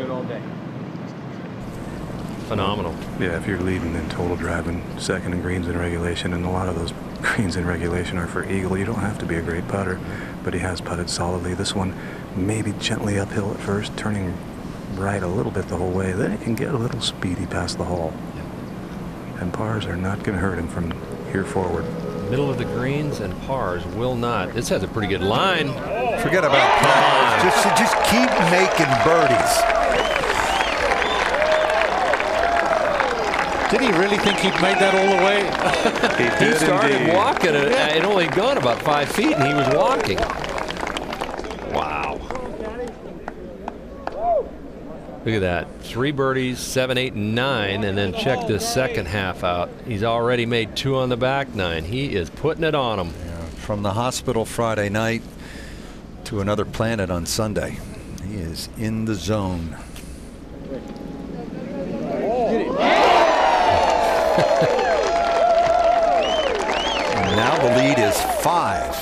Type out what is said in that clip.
good all day. Phenomenal. Yeah, if you're leading in total driving, second in greens in regulation, and a lot of those greens in regulation are for eagle, you don't have to be a great putter, but he has putted solidly. This one, maybe gently uphill at first, turning right a little bit the whole way. Then it can get a little speedy past the hole. And pars are not going to hurt him from here forward. Middle of the greens and pars will not. This has a pretty good line. Forget about pars. Just, just keep making birdies. Did he really think he'd made that all the way? He, He started indeed. walking. It it only gone about five feet, and he was walking. Look at that. Three birdies, seven, eight, and nine, and then check this second half out. He's already made two on the back nine. He is putting it on him. From the hospital Friday night to another planet on Sunday. He is in the zone. Now the lead is five.